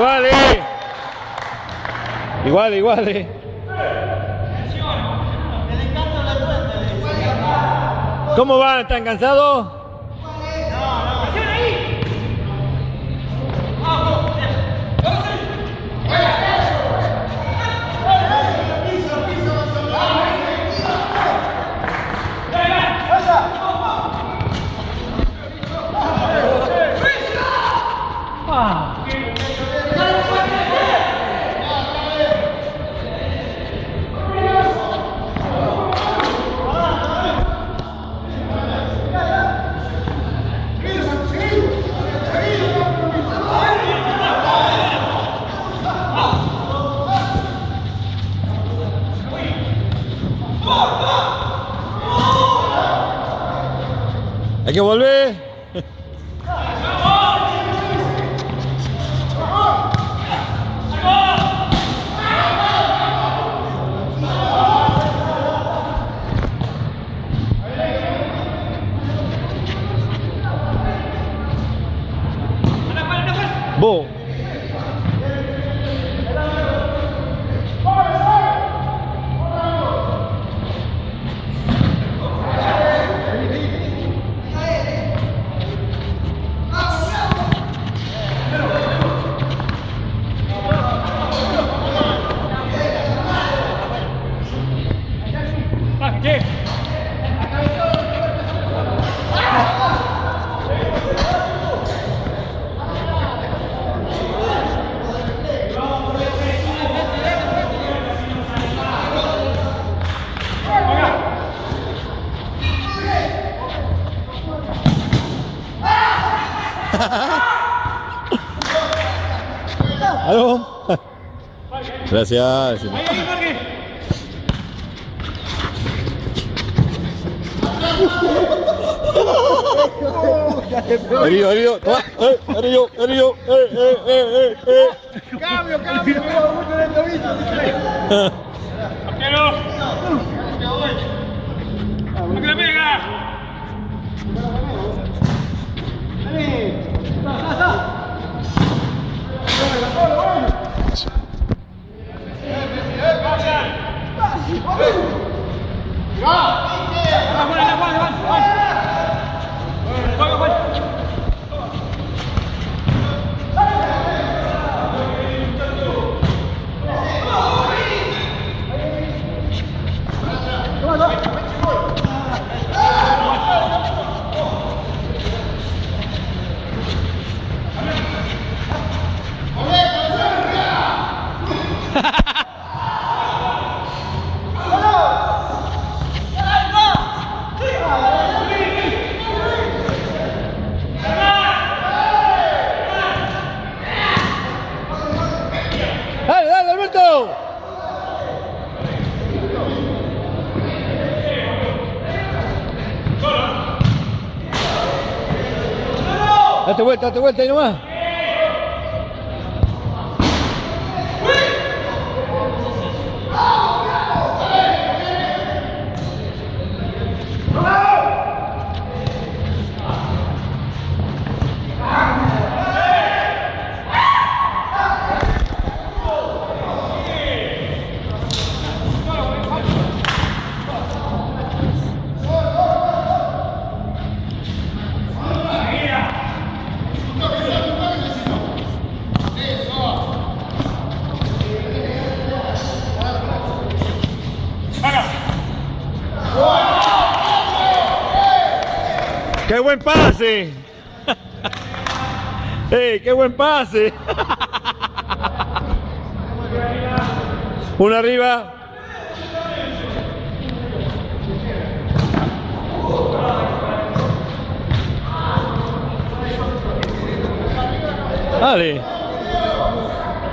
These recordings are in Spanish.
Igual, eh. Igual, igual, eh. ¿Cómo van? ¿Están cansados? 와. Ege volve Bon, ¿Aló? Gracias. Herido, eh, herido, herido, eh, eh, eh, eh, eh. Date vuelta, date vuelta ahí nomás. ¡Qué buen pase! ¡Ey, qué buen pase! Una arriba. Dale.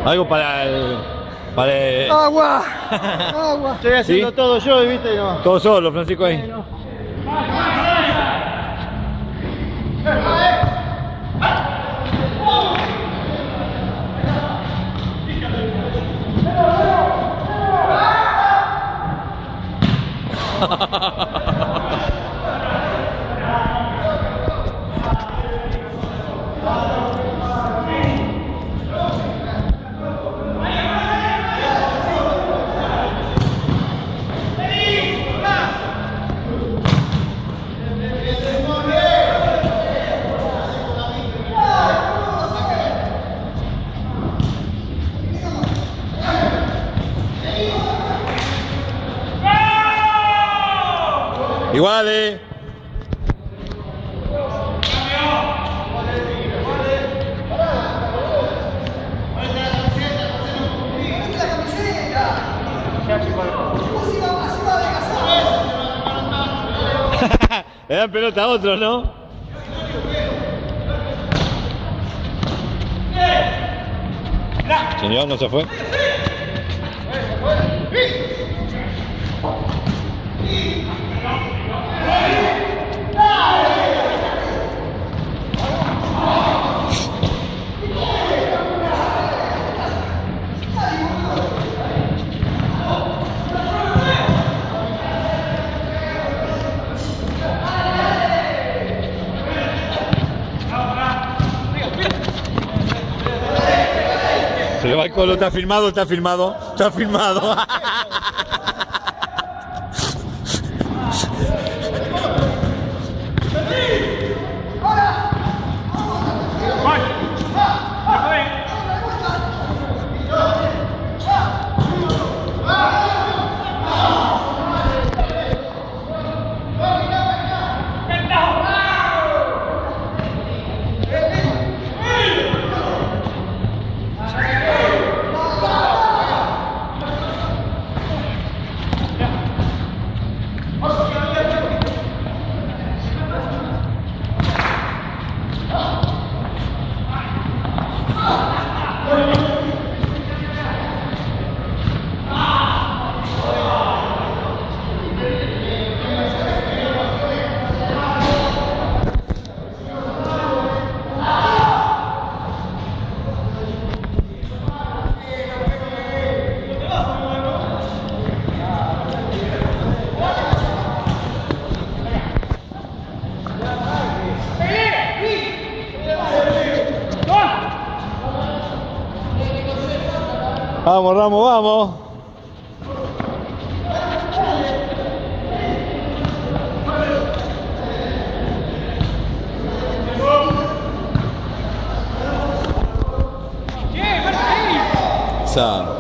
Algo para el... Para el... Agua, agua. Estoy haciendo ¿Sí? todo yo, viste, no. Todo solo, Francisco ahí. Eh. Le dan pelota a otro, ¿no? Señor, ¿no se fue? Se le va el colo, está filmado, está filmado, está filmado. Vamos, Ramos, vamos. Esa-